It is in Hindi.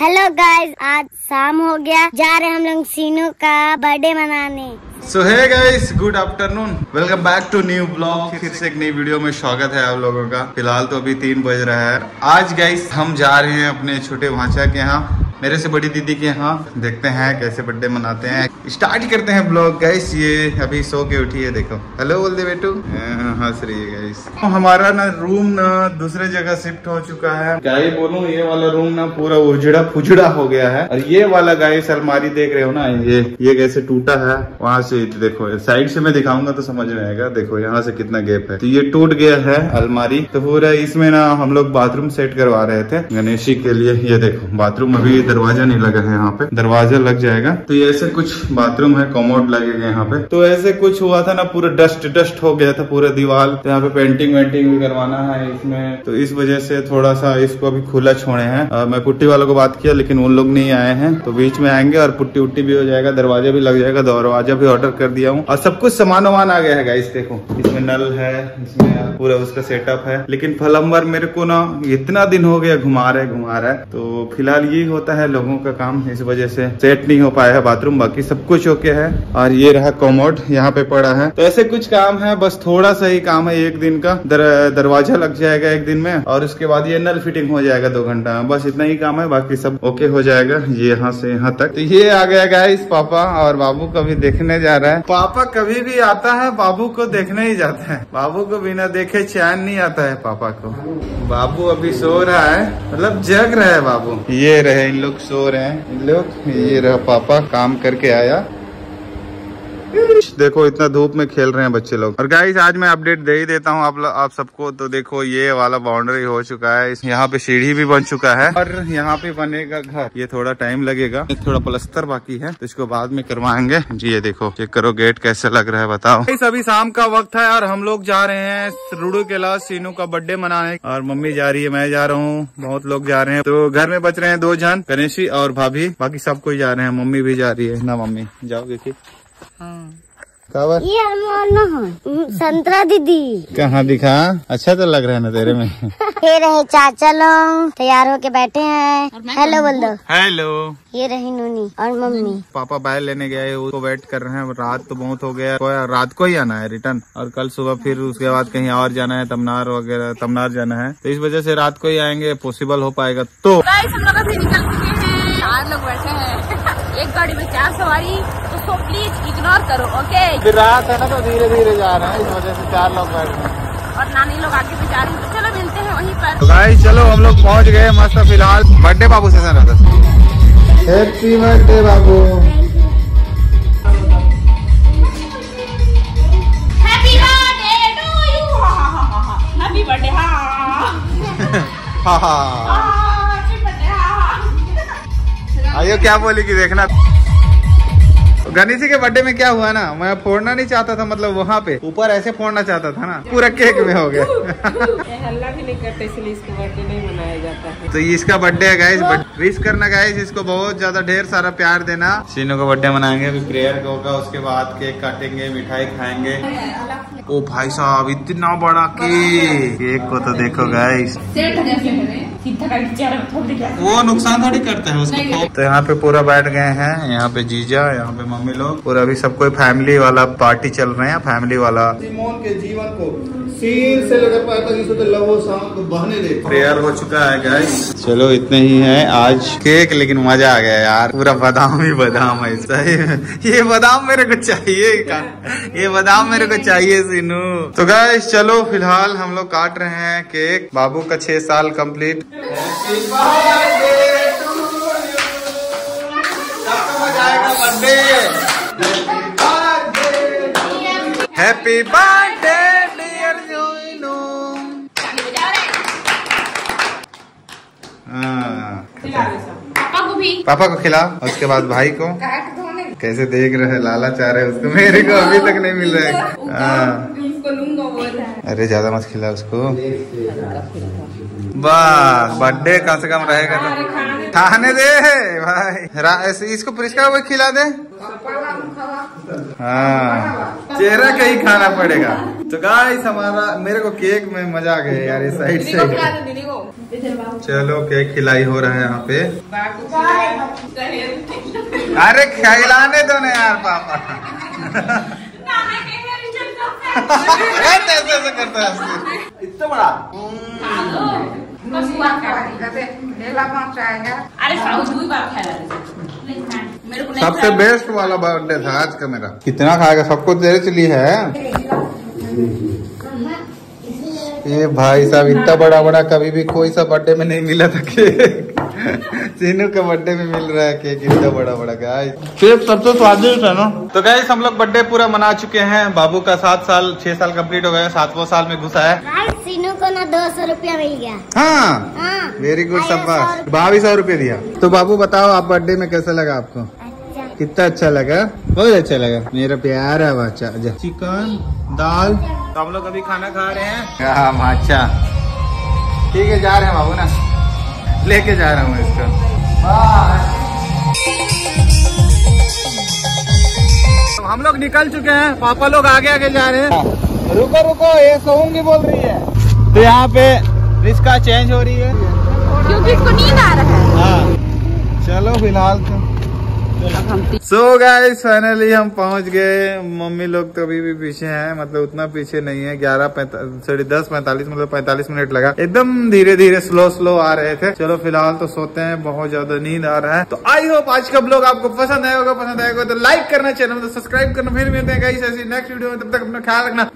हेलो गाइस आज शाम हो गया। जा रहे हम लोग सीनू का बर्थडे मनाने। सो है guys good afternoon welcome back to new blog फिर से एक नई वीडियो में स्वागत है आप लोगों का। फ़िलहाल तो अभी तीन बज रहा है। आज गाइस हम जा रहे हैं अपने छोटे भाचा के यहाँ। मेरे से बड़ी दीदी के यहाँ। देखते हैं कैसे बर्थडे मनाते हैं। स्टार्ट करते हैं ब्लॉग गाइस ये अभी सो के उठी है देखो। हेलो बोल दे बेटू। हाँ, हंस रही है गाइस तो हमारा ना रूम ना दूसरे जगह शिफ्ट हो चुका है। गाय बोलूँ ये वाला रूम ना पूरा उजड़ा फुजड़ा हो गया है। और ये वाला गाइस अलमारी देख रहे हो ना ये ये कैसे टूटा है। वहाँ से देखो साइड से मैं दिखाऊँगा तो समझ में आएगा। देखो यहाँ से कितना गैप है। तो ये टूट गया है अलमारी। तो पूरा इसमें ना हम लोग बाथरूम सेट करवा रहे थे। गणेशी के लिए ये देखो बाथरूम अभी दरवाज़ा नहीं लगा है यहाँ पे। दरवाज़ा लग जाएगा। तो ये ऐसे कुछ बाथरूम है कॉमोड लगेगा यहाँ पे। तो ऐसे कुछ हुआ था ना पूरा डस्ट डस्ट हो गया था पूरा दीवार। तो यहाँ पे पेंटिंग वेंटिंग भी करवाना है इसमें। तो इस वजह से थोड़ा सा इसको अभी खुला छोड़े हैं। मैं पुट्टी वालों को बात किया लेकिन उन लोग नहीं आए हैं। तो बीच में आएँगे और पुट्टी उट्टी भी हो जाएगा दरवाज़ा भी लग जाएगा दरवाज़ा भी ऑर्डर कर दिया हूँ। और सब कुछ सामान वामान आ गया है गाइस देखो। इसमें नल है इसमें पूरा उसका सेटअप है। लेकिन फलम्बर मेरे को ना इतना दिन हो गया घुमा रहे घुमा रहा। है तो फ़िलहाल यही होता है लोगों का काम इस वजह से सेट नहीं हो पाया है बाथरूम बाकी सब कुछ ओके है। और ये रहा कॉमोड यहाँ पे पड़ा है। तो ऐसे कुछ काम है बस थोड़ा सा ही काम है एक दिन का। दर, दरवाज़ा लग जाएगा एक दिन में और उसके बाद ये नल फिटिंग हो जाएगा दो घंटा। बस इतना ही काम है बाकी सब ओके हो जाएगा ये यहाँ से यहाँ तक। तो ये आ गया गाइस पापा और बाबू कभी देखने जा रहा है। पापा कभी भी आता है बाबू को देखने ही जाता है। बाबू को बिना देखे चैन नहीं आता है पापा को। बाबू अभी सो रहा है मतलब जग रहा है बाबू। ये रहे इन लोग सो रहे हैं। लोग ये रहा पापा काम करके आया। देखो, इतना धूप में खेल रहे हैं बच्चे लोग। और गाइस आज मैं अपडेट दे ही देता हूँ आप आप सबको। तो देखो, ये वाला बाउंड्री हो चुका है। यहाँ पे सीढ़ी भी बन चुका है। और यहाँ पे बनेगा घर। ये थोड़ा टाइम लगेगा। थोड़ा प्लस्तर बाकी है। तो इसको बाद में करवाएँगे। जी, ये देखो चेक करो गेट कैसे लग रहा है, बताओ। अभी शाम का वक्त है और हम लोग जा रहे हैं रुडू के लाश सीनू का बर्थडे मनाने। और मम्मी जा रही है, मैं जा रहा हूँ। बहुत लोग जा रहे हैं। तो घर में बच रहे हैं दो जन, गणेशी और भाभी। बाकी सब कोई जा रहे हैं। मम्मी भी जा रही है। ना, मम्मी? जाओ देखिए कावर? ये संतरा दीदी। कहाँ दिखा? अच्छा तो लग रहा है ना तेरे में। ये रहे चाचा लोग तैयार होके बैठे हैं। हेलो बोल दो। हेलो। ये रही नूनी और मम्मी। पापा बाहर लेने गए उसको वेट कर रहे हैं। रात तो बहुत हो गया रात को ही आना है रिटर्न और कल सुबह फिर उसके बाद कहीं और जाना है तमनार वगैरह तमनार जाना है। तो इस वजह से रात को ही आएँगे। पॉसिबल हो पाएगा तो। हम लोग निकल एक गाड़ी में चार सवारी तो उसको प्लीज़ इग्नोर करो ओके फिर रात है ना तो धीरे धीरे जा रहे हैं इस वजह से चार लोग बैठ रहे हैं। और नानी लोग आगे भी जा रही हैं तो चलो मिलते हैं वहीं पर। तो भाई चलो हम लोग पहुँच गए मस्त फ़िलहाल बर्थडे बाबू से हैप्पी बर्थडे बाबू। हैप्पी बर्थडे हाँ हाँ हाँ। हैप्पी बर्थडे आइयो क्या बोली कि देखना। जी के बर्थडे में क्या हुआ ना मैं फोड़ना नहीं चाहता था मतलब वहाँ पे। ऊपर ऐसे फोड़ना चाहता था ना पूरा केक में हो गया। हल्ला भी नहीं करते इसलिए इसका बर्थडे नहीं मनाया जाता है। तो इसका बर्थडे है गाइस विश करना गाइस इसको बहुत ज़्यादा ढेर सारा प्यार देना। सीनू का बर्थडे मनाएँगे अभी प्रेयर होगा उसके बाद केक काटेंगे मिठाई खाएँगे। ओ भाई साहब इतना बड़ा केक। केक को तो देखो गाइस वो नुकसान थोड़ी करते हैं उसको तो यहाँ पे पूरा बैठ गए हैं यहाँ पे जीजा यहाँ पे मम्मी लोग। और अभी सब कोई फैमिली वाला पार्टी चल रहे हैं फैमिली वाला। सिमोन के जीवन को सीन से तो लहो शाम बहने दे प्रेयर हो चुका है गाइस चलो इतने ही है। आज केक लेकिन मज़ा आ गया यार। पूरा बादाम ही बादाम है सही। ये बादाम मेरे को चाहिए ये बादाम मेरे को चाहिए सीनू तो गाइस चलो फ़िलहाल हम लोग काट रहे हैं केक बाबू का छह साल कंप्लीट हैप्पी बर्थडे भी। पापा को खिला उसके बाद भाई को। कैसे देख रहे हैं लाला चाह रहे उसको। मेरे को अभी तक नहीं मिल रहा है। है। अरे ज़्यादा मत खिला उसको। बस बर्थडे कम से कम रहेगा तो। खाने दे भाई। इसको पुरस्कार वो खिला दे। हाँ। चेहरा कहीं खाना पड़ेगा। तो गाइस हमारा मेरे को केक में मज़ा आ गया यार इस साइड से। को चलो केक खिलाई हो रहा है यहाँ पे। अरे खिलाने दो ना यार पापा। ऐसे ऐसे करता है इतना बड़ा? सबसे बेस्ट वाला बर्थडे था आज का मेरा। कितना खाएगा? सबको तेरे से ली है ये भाई साहब इतना बड़ा बड़ा कभी भी कोई सा बर्थडे में नहीं मिला था केक। सीनू का बर्थडे में मिल रहा है केक इतना बड़ा बड़ा गाइस केक सबसे स्वादिष्ट है ना? तो गाइस हम लोग बर्थडे पूरा मना चुके हैं। बाबू का सात साल छह साल कंप्लीट हो गया सातवां साल में घुसा है। सीनू को ना दो सौ रूपया मिल गया। हाँ? हाँ। वेरी गुड आया सब्बा सौ बाईस सौ रूपए दिया। तो बाबू बताओ आप बर्थडे में कैसा लगा आपको? कितना अच्छा लगा? बहुत अच्छा लगा। मेरा प्यारा बच्चा चिकन दाल। तो हम लोग अभी खाना खा रहे हैं। हाँ अच्छा ठीक है जा रहे हैं बाबू ना। लेके जा रहा हूँ इसको। तो हम लोग निकल चुके हैं। पापा लोग आगे आगे जा रहे हैं। रुको रुको ये सोऊँगी बोल रही है। तो यहाँ पे रिस्का चेंज हो रही है। क्योंकि इसको नींद आ रहा है। हाँ। चलो फ़िलहाल तो। सो गाइस फाइनली हम पहुँच गए। मम्मी लोग तो अभी भी पीछे हैं मतलब उतना पीछे नहीं है। ग्यारह सॉरी दस पैंतालीस मतलब पैंतालीस मिनट लगा। एकदम धीरे धीरे स्लो स्लो आ रहे थे। चलो फ़िलहाल तो सोते हैं, बहुत ज़्यादा नींद आ रहा है। तो आई होप आज का ब्लॉग आपको पसंद आया होगा। पसंद आएगा तो लाइक करना चैनल तो सब्सक्राइब करना। फिर मिलते हैं गाइस ऐसी नेक्स्ट वीडियो में। तब तक अपना ख्याल रखना।